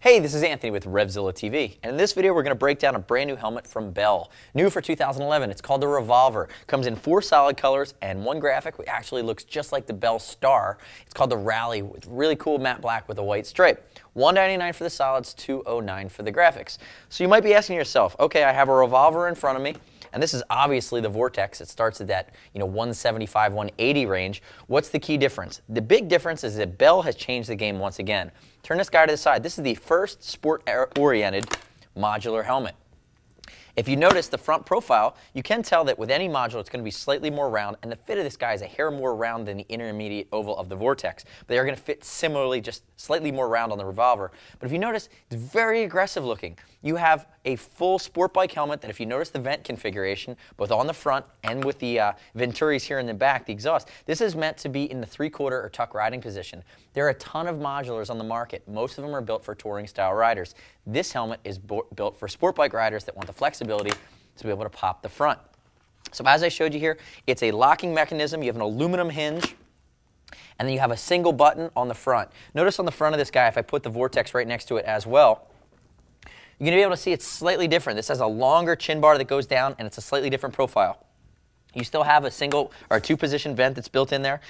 Hey, this is Anthony with RevZilla TV, and in this video we're going to break down a brand new helmet from Bell. New for 2011, it's called the Revolver. Comes in four solid colors and one graphic which actually looks just like the Bell Star. It's called the Rally with really cool matte black with a white stripe. 199 for the solids, 209 for the graphics. So you might be asking yourself, okay, I have a Revolver in front of me, and this is obviously the Vortex. It starts at that you know 175, 180 range. What's the key difference? The big difference is that Bell has changed the game once again. Turn this guy to the side. This is the first sport-oriented modular helmet. If you notice the front profile, you can tell that with any module, it's going to be slightly more round, and the fit of this guy is a hair more round than the intermediate oval of the Vortex. They are going to fit similarly, just slightly more round on the Revolver. But if you notice, it's very aggressive looking. You have a full sport bike helmet that if you notice the vent configuration, both on the front and with the uh, Venturis here in the back, the exhaust, this is meant to be in the three-quarter or tuck riding position. There are a ton of modulars on the market. Most of them are built for touring-style riders. This helmet is built for sport bike riders that want the flexibility to be able to pop the front. So as I showed you here, it's a locking mechanism. You have an aluminum hinge and then you have a single button on the front. Notice on the front of this guy, if I put the Vortex right next to it as well, you're going to be able to see it's slightly different. This has a longer chin bar that goes down, and it's a slightly different profile. You still have a single or two position vent that's built in there.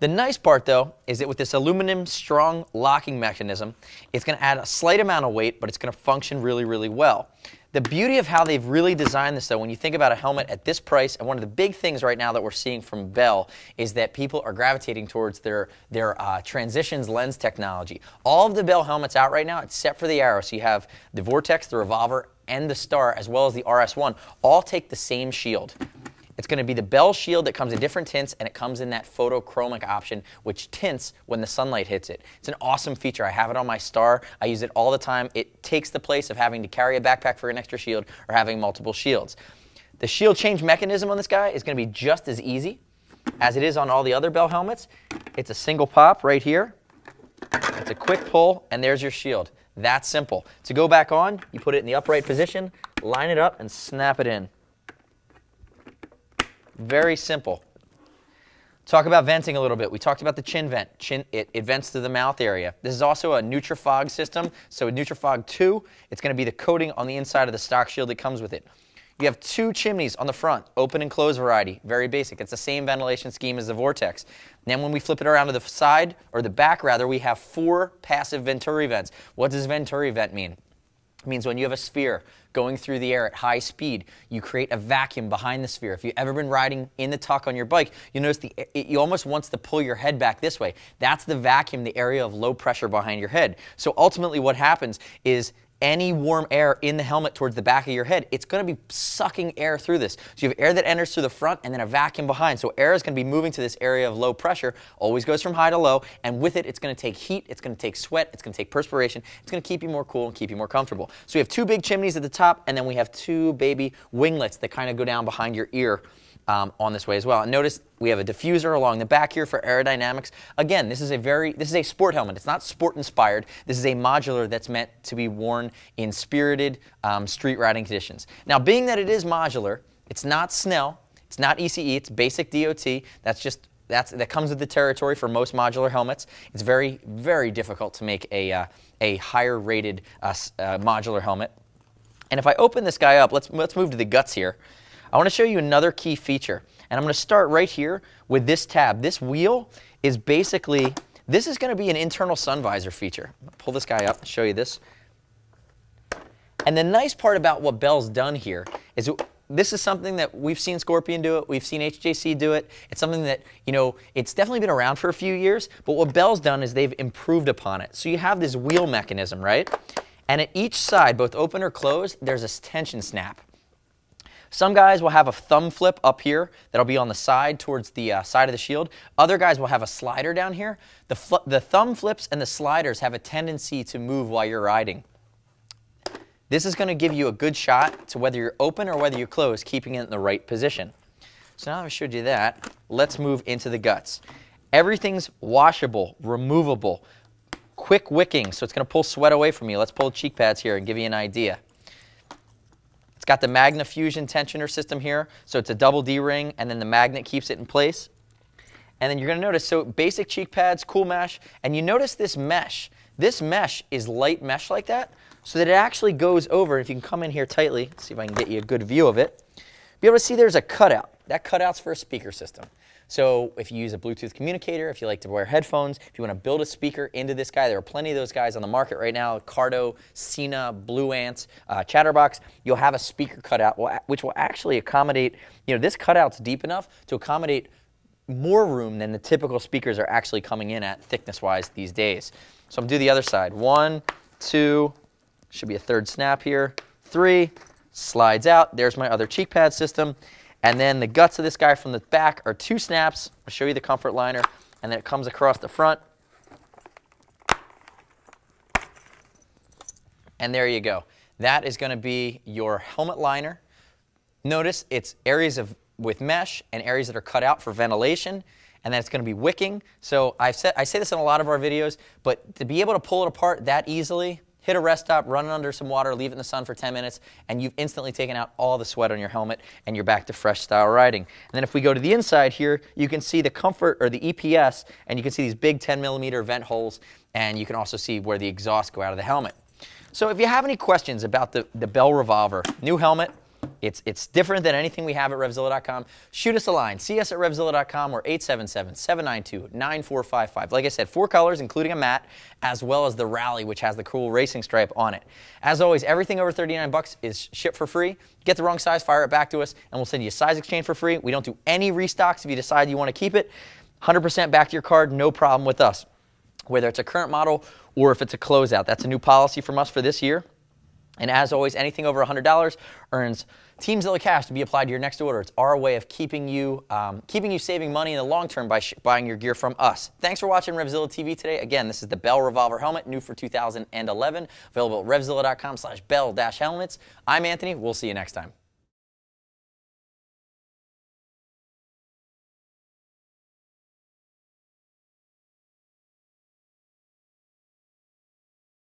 The nice part, though, is that with this aluminum strong locking mechanism, it's going to add a slight amount of weight, but it's going to function really, really well. The beauty of how they've really designed this, though, when you think about a helmet at this price, and one of the big things right now that we're seeing from Bell is that people are gravitating towards their, their uh, transitions lens technology. All of the Bell helmets out right now, except for the Arrow, so you have the Vortex, the Revolver, and the Star, as well as the RS1, all take the same shield. It's going to be the Bell Shield that comes in different tints, and it comes in that photochromic option, which tints when the sunlight hits it. It's an awesome feature. I have it on my Star. I use it all the time. It takes the place of having to carry a backpack for an extra shield or having multiple shields. The shield change mechanism on this guy is going to be just as easy as it is on all the other Bell helmets. It's a single pop right here. It's a quick pull, and there's your shield. That simple. To go back on, you put it in the upright position, line it up, and snap it in. Very simple. Talk about venting a little bit. We talked about the chin vent. Chin, it, it vents to the mouth area. This is also a Nutrafog system. So with Nutrafog 2, it's going to be the coating on the inside of the stock shield that comes with it. You have two chimneys on the front, open and closed variety, very basic. It's the same ventilation scheme as the Vortex. Then when we flip it around to the side, or the back rather, we have four passive Venturi vents. What does Venturi vent mean? Means when you have a sphere going through the air at high speed, you create a vacuum behind the sphere. If you've ever been riding in the tuck on your bike, you notice the, it, you almost wants to pull your head back this way. That's the vacuum, the area of low pressure behind your head. So ultimately what happens is any warm air in the helmet towards the back of your head, it's going to be sucking air through this. So you have air that enters through the front and then a vacuum behind. So air is going to be moving to this area of low pressure, always goes from high to low, and with it, it's going to take heat, it's going to take sweat, it's going to take perspiration, it's going to keep you more cool and keep you more comfortable. So we have two big chimneys at the top, and then we have two baby winglets that kind of go down behind your ear um, on this way as well. And notice we have a diffuser along the back here for aerodynamics. Again, this is a very this is a sport helmet. It's not sport inspired. This is a modular that's meant to be worn in spirited um, street riding conditions. Now, being that it is modular, it's not Snell, it's not ECE, it's basic DOT. That's just that's, that comes with the territory for most modular helmets. It's very, very difficult to make a, uh, a higher rated uh, uh, modular helmet. And if I open this guy up, let's, let's move to the guts here. I want to show you another key feature. And I'm going to start right here with this tab. This wheel is basically, this is going to be an internal sun visor feature. pull this guy up and show you this. And the nice part about what Bell's done here is this is something that we've seen Scorpion do it, we've seen HJC do it. It's something that, you know, it's definitely been around for a few years, but what Bell's done is they've improved upon it. So you have this wheel mechanism, right? And at each side, both open or closed, there's a tension snap. Some guys will have a thumb flip up here that'll be on the side towards the uh, side of the shield. Other guys will have a slider down here. The, the thumb flips and the sliders have a tendency to move while you're riding. This is going to give you a good shot to whether you're open or whether you're closed, keeping it in the right position. So now I've showed you that, let's move into the guts. Everything's washable, removable, quick wicking, so it's going to pull sweat away from you. Let's pull cheek pads here and give you an idea. Got the Magnefusion tensioner system here, so it's a double D-ring, and then the magnet keeps it in place. And then you're going to notice, so basic cheek pads, cool mesh, and you notice this mesh. This mesh is light mesh like that, so that it actually goes over. If you can come in here tightly, see if I can get you a good view of it, be able to see there's a cutout. That cutout's for a speaker system. So if you use a Bluetooth communicator, if you like to wear headphones, if you want to build a speaker into this guy, there are plenty of those guys on the market right now, Cardo, Sena, Blue Ants, uh, Chatterbox, you'll have a speaker cutout which will actually accommodate, you know, this cutout's deep enough to accommodate more room than the typical speakers are actually coming in at thickness-wise these days. So I'm to do the other side. One, two, should be a third snap here, three, slides out. There's my other cheek pad system. And then the guts of this guy from the back are two snaps. I'll show you the comfort liner. And then it comes across the front. And there you go. That is going to be your helmet liner. Notice it's areas of with mesh and areas that are cut out for ventilation and then it's going to be wicking. So I've said, I say this in a lot of our videos, but to be able to pull it apart that easily, hit a rest stop, run it under some water, leave it in the sun for 10 minutes, and you've instantly taken out all the sweat on your helmet and you're back to fresh style riding. And then if we go to the inside here, you can see the comfort or the EPS, and you can see these big 10 millimeter vent holes, and you can also see where the exhausts go out of the helmet. So if you have any questions about the, the Bell Revolver, new helmet, it's, it's different than anything we have at RevZilla.com. Shoot us a line. See us at RevZilla.com or 877-792-9455. Like I said, four colors, including a matte, as well as the Rally, which has the cool racing stripe on it. As always, everything over 39 bucks is shipped for free. Get the wrong size, fire it back to us, and we'll send you a size exchange for free. We don't do any restocks if you decide you want to keep it. 100% back to your card, no problem with us. Whether it's a current model or if it's a closeout. That's a new policy from us for this year. And as always, anything over $100 earns Teamzilla Cash to be applied to your next order. It's our way of keeping you, um, keeping you saving money in the long term by buying your gear from us. Thanks for watching RevZilla TV today. Again, this is the Bell Revolver Helmet, new for 2011, available at RevZilla.com slash Bell-Helmets. I'm Anthony. We'll see you next time.